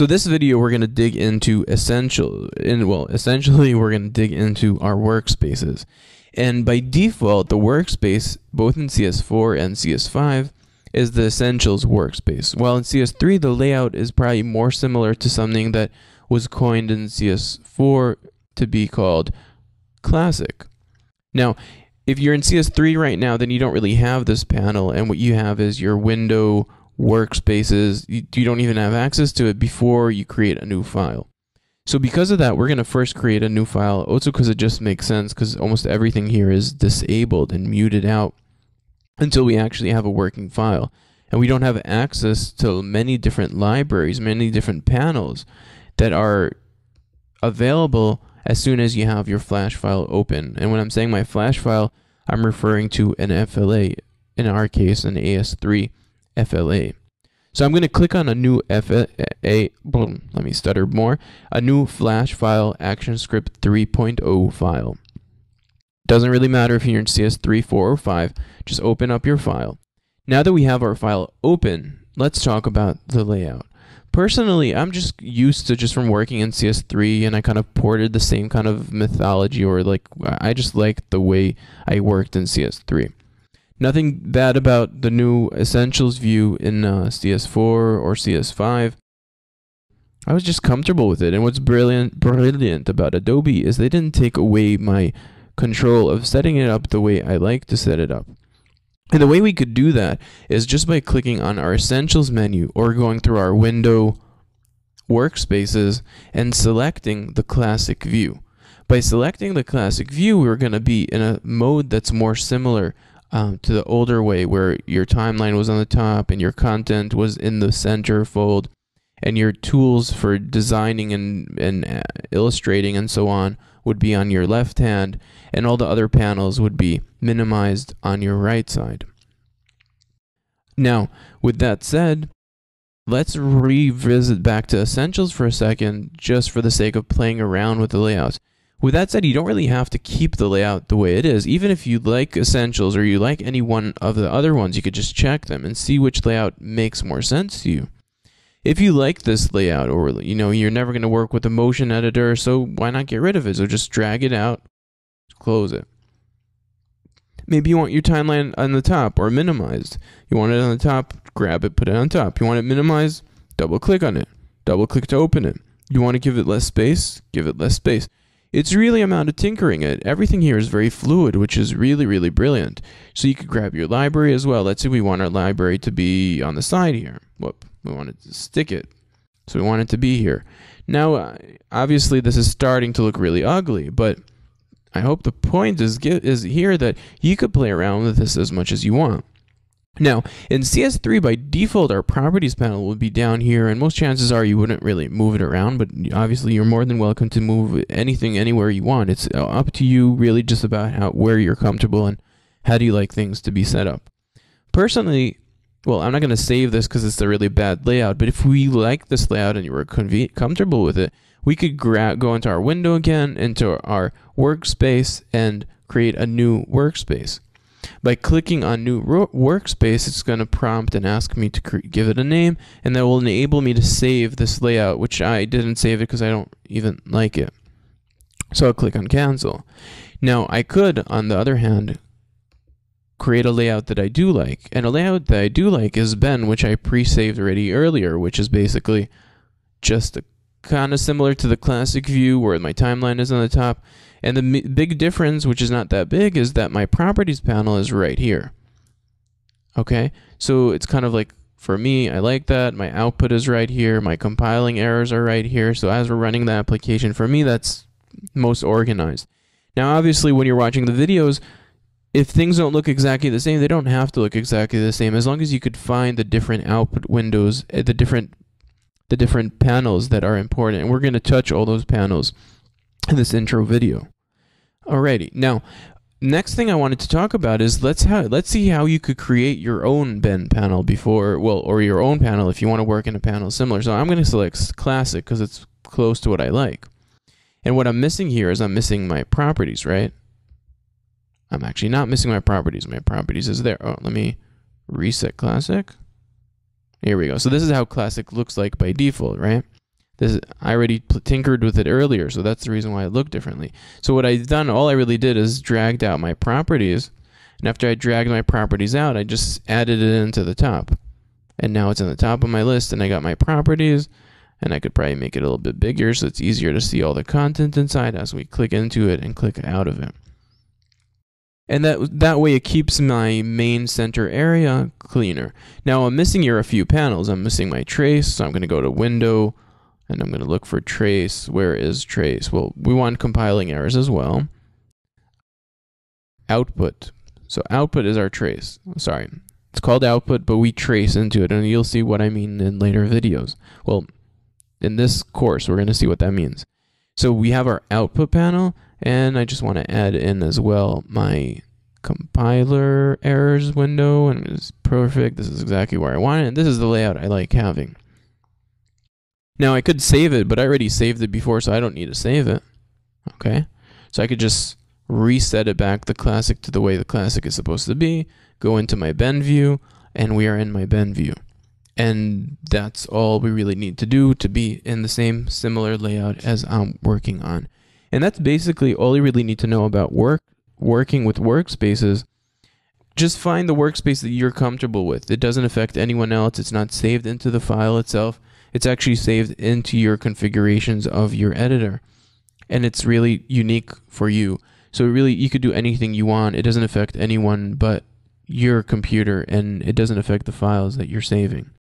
So this video we're going to dig into essential in well essentially we're going to dig into our workspaces. And by default the workspace both in CS4 and CS5 is the essentials workspace. While in CS3 the layout is probably more similar to something that was coined in CS4 to be called classic. Now, if you're in CS3 right now, then you don't really have this panel, and what you have is your window workspaces. You, you don't even have access to it before you create a new file. So because of that, we're going to first create a new file, also because it just makes sense, because almost everything here is disabled and muted out until we actually have a working file. And we don't have access to many different libraries, many different panels that are available as soon as you have your flash file open. And when I'm saying my flash file, I'm referring to an FLA, in our case an AS3 FLA. So I'm going to click on a new FLA, let me stutter more, a new flash file ActionScript 3.0 file. Doesn't really matter if you're in CS3, 4, or 5, just open up your file. Now that we have our file open, let's talk about the layout. Personally, I'm just used to just from working in CS3 and I kind of ported the same kind of mythology or like I just like the way I worked in CS3. Nothing bad about the new Essentials view in uh, CS4 or CS5. I was just comfortable with it and what's brilliant brilliant about Adobe is they didn't take away my control of setting it up the way I like to set it up. And the way we could do that is just by clicking on our Essentials menu or going through our window workspaces and selecting the classic view. By selecting the classic view, we're going to be in a mode that's more similar um, to the older way where your timeline was on the top and your content was in the center fold and your tools for designing and, and uh, illustrating and so on would be on your left hand and all the other panels would be minimized on your right side. Now, with that said, let's revisit back to Essentials for a second just for the sake of playing around with the layouts. With that said, you don't really have to keep the layout the way it is. Even if you like Essentials or you like any one of the other ones, you could just check them and see which layout makes more sense to you. If you like this layout or you know you're never going to work with a motion editor so why not get rid of it? So just drag it out close it. Maybe you want your timeline on the top or minimized. You want it on the top grab it put it on top. You want it minimized double click on it. Double click to open it. You want to give it less space give it less space it's really amount of tinkering it everything here is very fluid which is really really brilliant so you could grab your library as well let's say we want our library to be on the side here whoop we wanted to stick it. So we want it to be here. Now, uh, obviously, this is starting to look really ugly, but I hope the point is, is here that you could play around with this as much as you want. Now, in CS3, by default, our properties panel would be down here, and most chances are you wouldn't really move it around, but obviously you're more than welcome to move anything anywhere you want. It's uh, up to you, really, just about how where you're comfortable and how do you like things to be set up. Personally, well, I'm not going to save this because it's a really bad layout, but if we like this layout and you were comfortable with it, we could go into our window again, into our workspace, and create a new workspace. By clicking on new workspace, it's going to prompt and ask me to give it a name, and that will enable me to save this layout, which I didn't save it because I don't even like it. So I'll click on cancel. Now I could, on the other hand, create a layout that I do like. And a layout that I do like is Ben, which I pre-saved already earlier, which is basically just kind of similar to the classic view where my timeline is on the top. And the big difference, which is not that big, is that my properties panel is right here. Okay, so it's kind of like for me, I like that. My output is right here. My compiling errors are right here. So as we're running the application, for me, that's most organized. Now, obviously, when you're watching the videos, if things don't look exactly the same, they don't have to look exactly the same. As long as you could find the different output windows, eh, the different the different panels that are important. And we're going to touch all those panels in this intro video. Alrighty. Now, next thing I wanted to talk about is let's let's see how you could create your own Ben panel before well or your own panel if you want to work in a panel similar. So I'm going to select classic because it's close to what I like. And what I'm missing here is I'm missing my properties, right? I'm actually not missing my properties. My properties is there. Oh, let me reset classic. Here we go. So this is how classic looks like by default, right? This I already tinkered with it earlier, so that's the reason why it looked differently. So what I've done, all I really did is dragged out my properties, and after I dragged my properties out, I just added it into the top, and now it's in the top of my list, and I got my properties, and I could probably make it a little bit bigger so it's easier to see all the content inside as we click into it and click out of it. And that that way it keeps my main center area cleaner. Now I'm missing here a few panels. I'm missing my trace, so I'm going to go to Window, and I'm going to look for trace. Where is trace? Well, we want compiling errors as well. Output. So output is our trace. Sorry. It's called output, but we trace into it, and you'll see what I mean in later videos. Well, in this course, we're going to see what that means. So we have our output panel, and I just want to add in as well my compiler errors window, and it's perfect. This is exactly where I want it, this is the layout I like having. Now I could save it, but I already saved it before, so I don't need to save it. Okay? So I could just reset it back the classic to the way the classic is supposed to be, go into my Ben view, and we are in my Ben view. And that's all we really need to do to be in the same similar layout as I'm working on. And that's basically all you really need to know about work working with workspaces. Just find the workspace that you're comfortable with. It doesn't affect anyone else. It's not saved into the file itself it's actually saved into your configurations of your editor. And it's really unique for you. So really you could do anything you want. It doesn't affect anyone but your computer and it doesn't affect the files that you're saving.